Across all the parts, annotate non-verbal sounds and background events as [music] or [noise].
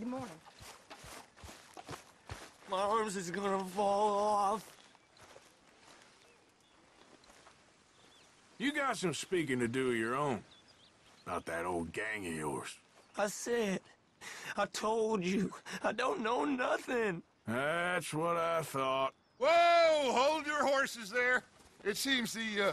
Good morning. My arms is gonna fall off. You got some speaking to do of your own. Not that old gang of yours. I said, I told you, I don't know nothing. That's what I thought. Whoa! Hold your horses there. It seems the uh,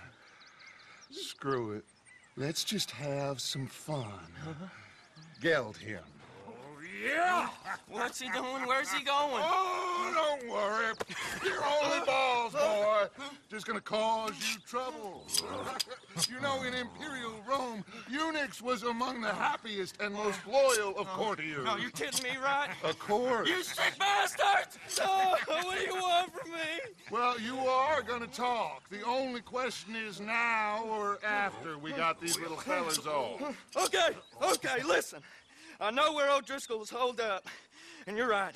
Screw it. Let's just have some fun. Geld him. Oh, yeah! What's he doing? Where's he going? Oh, don't worry. You're only balls, boy. Just gonna cause you trouble. you know, in Imperial Rome, eunuchs was among the happiest and most loyal of courtiers. No, you're kidding me, right? Of course. You sick bastards! Oh, what do you want from me? Well, you are gonna talk. The only question is now or after we got these little fellas off. Okay, okay, listen. I know where O'Driscoll is holed up, and you're right.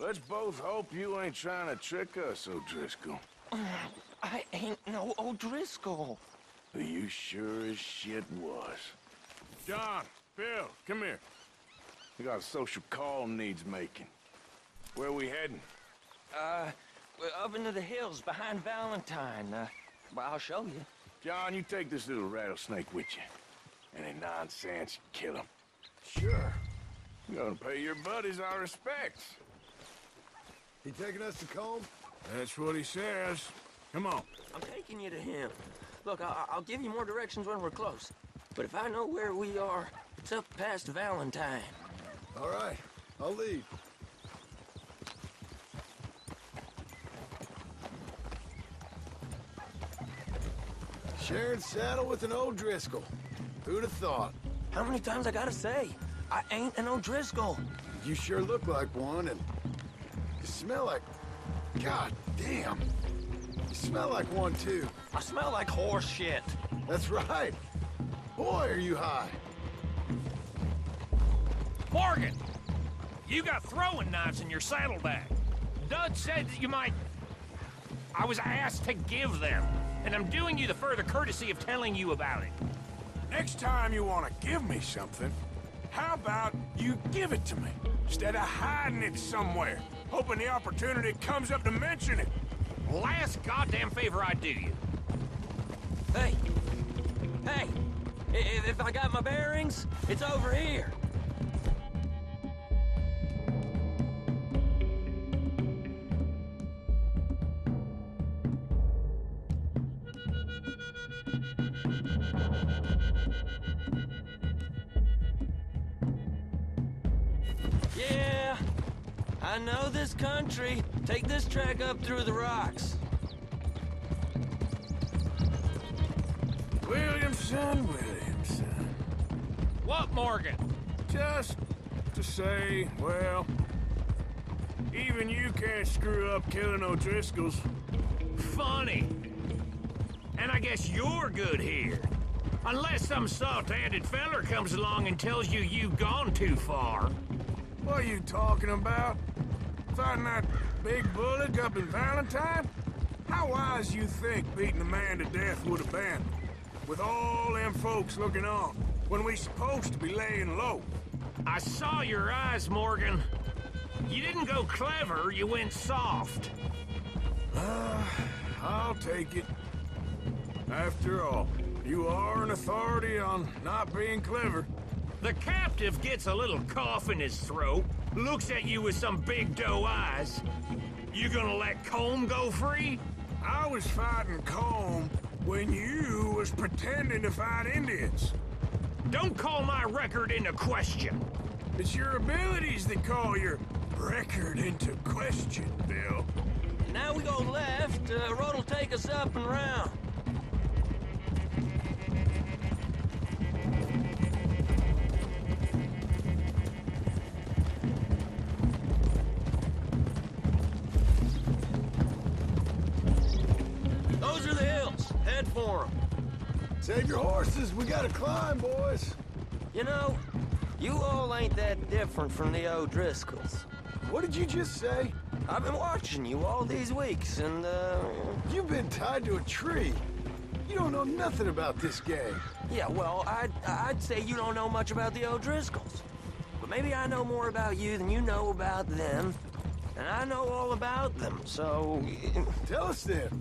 Let's both hope you ain't trying to trick us, O'Driscoll. [sighs] I ain't no O'Driscoll. But you sure as shit was. John, Bill, come here. We got a social call needs making. Where we heading? Uh, we're up into the hills behind Valentine. Uh, well, I'll show you. John, you take this little rattlesnake with you. Any nonsense, kill him. Sure. You're gonna pay your buddies our respects. He taking us to Colm? That's what he says. Come on. I'm taking you to him. Look, I I'll give you more directions when we're close. But if I know where we are, it's up past Valentine. All right. I'll leave. Sharing saddle with an O'Driscoll. Who'd have thought? How many times I gotta say? I ain't an O'Driscoll. You sure look like one, and smell like... God damn. You smell like one, too. I smell like horse shit. That's right. Boy, are you high. Morgan! You got throwing knives in your saddlebag. Dutch said that you might... I was asked to give them, and I'm doing you the further courtesy of telling you about it. Next time you want to give me something, how about you give it to me? Instead of hiding it somewhere, hoping the opportunity comes up to mention it. Last goddamn favor I do you. Hey! Hey! If, I got my bearings, it's over here. I know this country. Take this track up through the rocks. Williamson, Williamson. What, Morgan? Just to say, well, even you can't screw up killing O'Driscolls. Funny. And I guess you're good here. Unless some soft-handed feller comes along and tells you you've gone too far. What are you talking about? Fighting that big bullock up in Valentine? How wise you think beating a man to death would have been? With all them folks looking on, when we supposed to be laying low. I saw your eyes, Morgan. You didn't go clever, you went soft. Ah, I'll take it. After all, you are an authority on not being clever. The captive gets a little cough in his throat, looks at you with some big doe eyes. You gonna let Colm go free? I was fighting Colm when you was pretending to fight Indians. Don't call my record into question. It's your abilities that call your record into question, Bill. Now we go left. Uh, road will take us up and round. Head for them. Save your horses, we gotta climb, boys. You know, you all ain't that different from the O'Driscolls. What did you just say? I've been watching you all these weeks, and, uh... You've been tied to a tree. You don't know nothing about this game. Yeah, well, I'd, I'd say you don't know much about the O'Driscolls. But maybe I know more about you than you know about them. And I know all about them, so... Tell us then.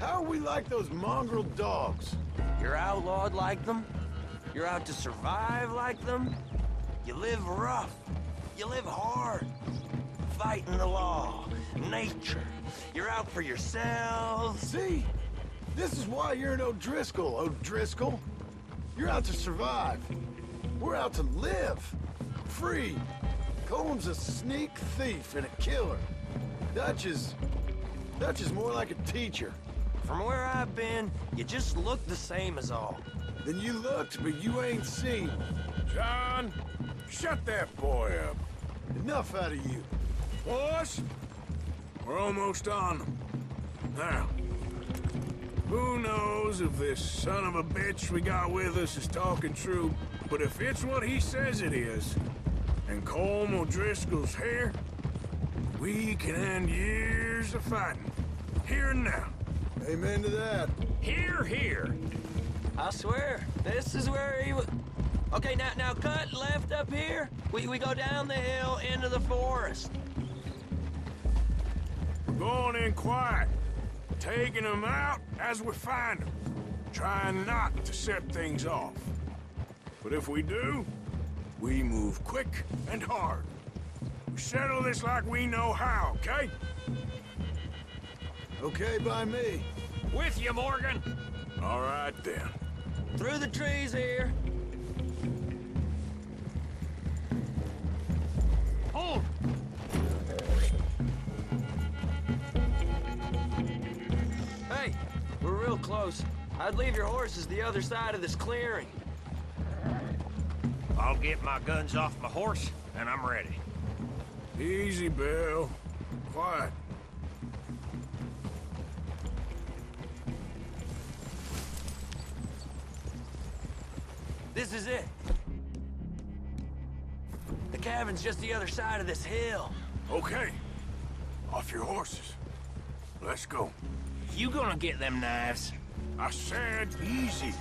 How are we like those mongrel dogs? You're outlawed like them? You're out to survive like them? You live rough. You live hard. Fighting the law, nature. You're out for yourselves. See? This is why you're an O'Driscoll, O'Driscoll. You're out to survive. We're out to live. Free. Colm's a sneak thief and a killer. Dutch is... Dutch is more like a teacher. From where I've been, you just look the same as all. Then you looked, but you ain't seen. John, shut that boy up. Enough out of you. Boys, we're almost on. Now, who knows if this son of a bitch we got with us is talking true, but if it's what he says it is, and Colm O'Driscoll's here, we can end years of fighting. Here and now. Amen to that. Here, here. I swear, this is where he was. Okay, now now cut left up here. We we go down the hill into the forest. We're going in quiet, taking them out as we find them, trying not to set things off. But if we do, we move quick and hard. We settle this like we know how, okay? Okay by me. With you, Morgan. All right then. Through the trees here. Hold. Hey, we're real close. I'd leave your horses the other side of this clearing. I'll get my guns off my horse, and I'm ready. Easy, Bill. Quiet. This is it. The cabin's just the other side of this hill. Okay. Off your horses. Let's go. You gonna get them knives? I said easy.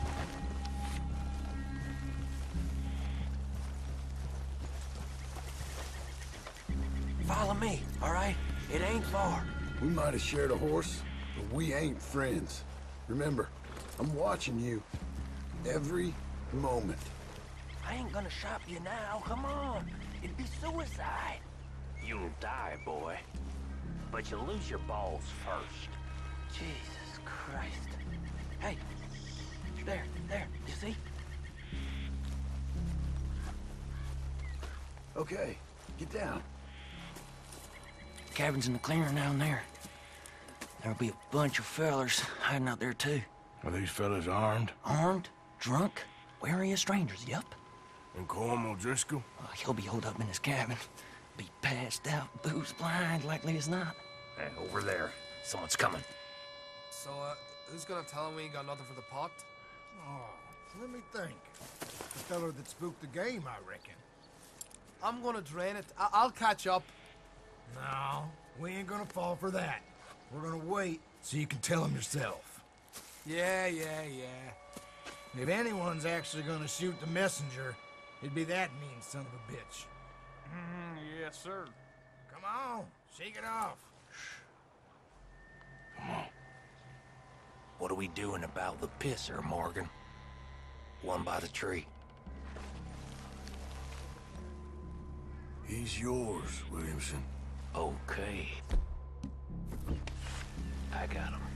Follow me, all right? It ain't far. We might have shared a horse, but we ain't friends. Remember, I'm watching you. Every moment. I ain't gonna shop you now. Come on. It'd be suicide. You'll die, boy. But you'll lose your balls first. Jesus Christ. Hey. There, there. You see? Okay, get down. Cabin's in the clearing down there. There'll be a bunch of fellers hiding out there, too. Are these fellas armed? Armed, drunk, wary of strangers, yup. And Colm O'Driscoll? Uh, he'll be holed up in his cabin. Be passed out, booze blind, likely as not. Hey, over there. Someone's coming. So, uh, who's gonna tell him we ain't got nothing for the pot? Oh, let me think. The feller that spooked the game, I reckon. I'm gonna drain it. I- I'll catch up. No, we ain't gonna fall for that. We're gonna wait so you can tell him yourself. Yeah, yeah, yeah. If anyone's actually gonna shoot the messenger, it'd be that mean son of a bitch. Mm-hmm, yes, sir. Come on, shake it off. Come on. What are we doing about the pisser, Morgan? One by the tree. He's yours, Williamson. Okay. I got him.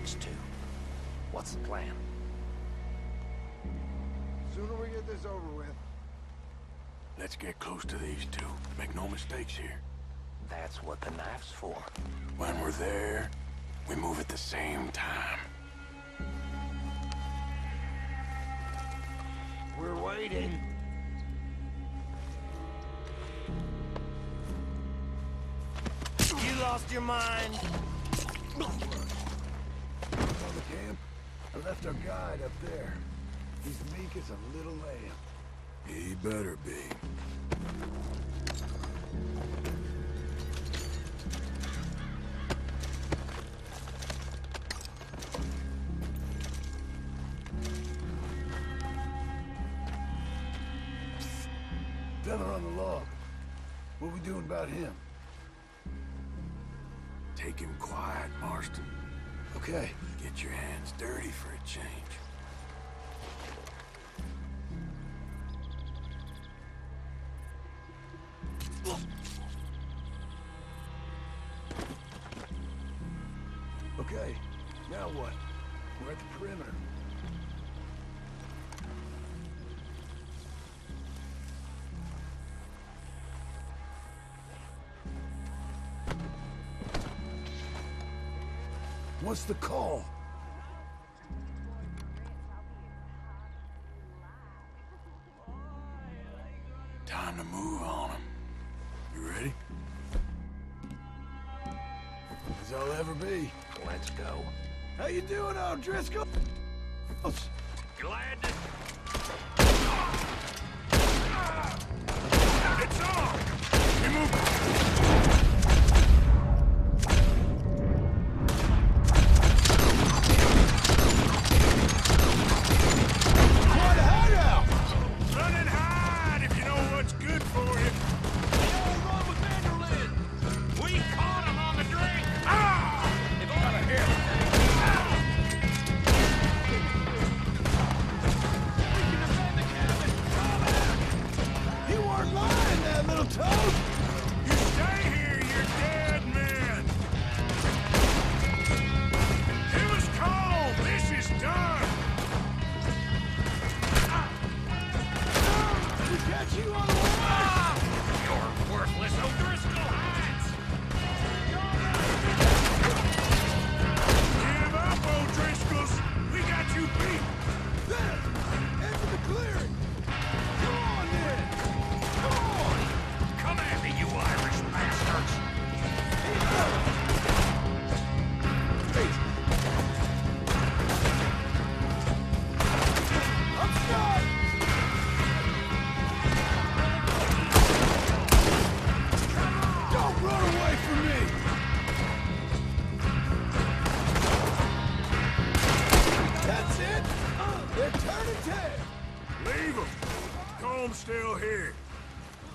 Next two. What's the plan? Sooner we get this over with. Let's get close to these two. Make no mistakes here. That's what the knife's for. When we're there, we move at the same time. We're waiting. You lost your mind. Camp, I left our guide up there. He's meek as a little lamb. He better be. Fella on the log. What we doing about him? Take him quiet, Marston. Okay, get your hands dirty for a change. What's the call? Time to move on him. You ready? As I'll ever be. Let's go. How you doing, old Glad still here.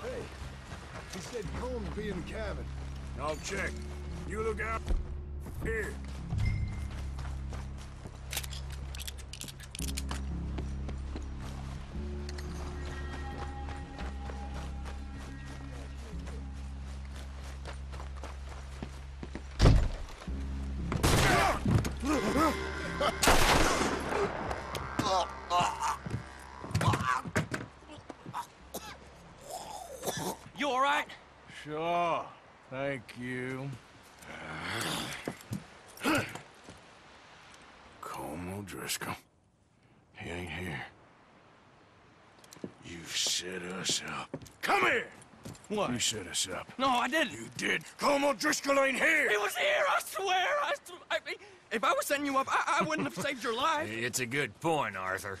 Hey, he said Colm's be in the cabin. I'll check. You look out. Here. [laughs] You all right? Sure. Thank you. Colm Driscoll. He ain't here. You set us up. Come here! What? You set us up. No, I didn't. You did. Colm Driscoll ain't here! He was here, I swear! I, I- if I was setting you up, I, I wouldn't have saved your life. It's a good point, Arthur.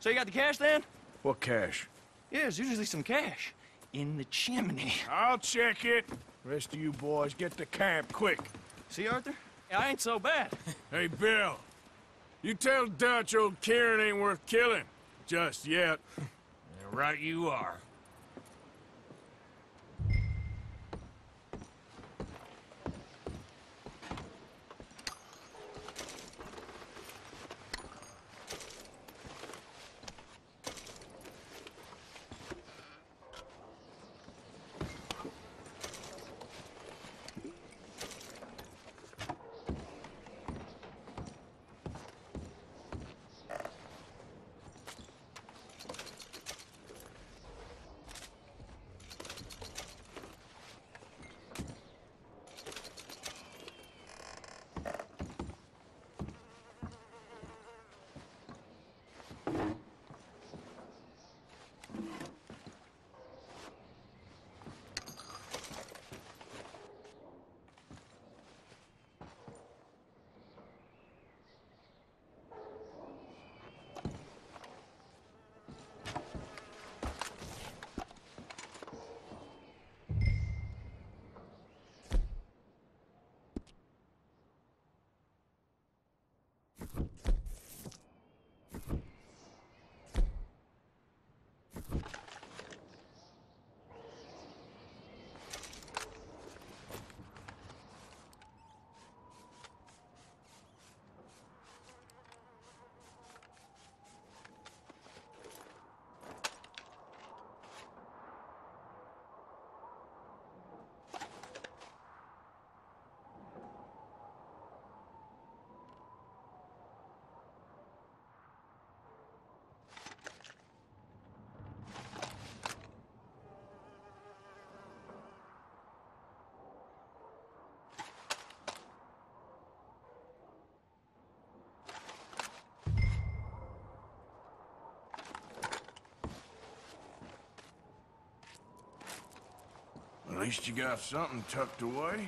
So you got the cash then? What cash? Yeah, there's usually some cash. In the chimney. [laughs] I'll check it. Rest of you boys, get to camp, quick. See, Arthur? I ain't so bad. [laughs] Hey, Bill. You tell Dutch old Kieran ain't worth killing. Just yet. [laughs] Right you are. At least you got something tucked away.